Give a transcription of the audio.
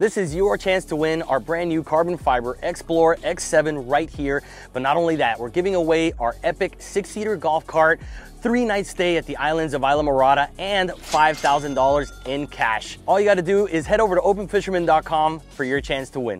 This is your chance to win our brand new carbon fiber Explorer X7 right here. But not only that, we're giving away our epic six-seater golf cart, three night stay at the islands of Islamorada, and $5,000 in cash. All you gotta do is head over to openfisherman.com for your chance to win.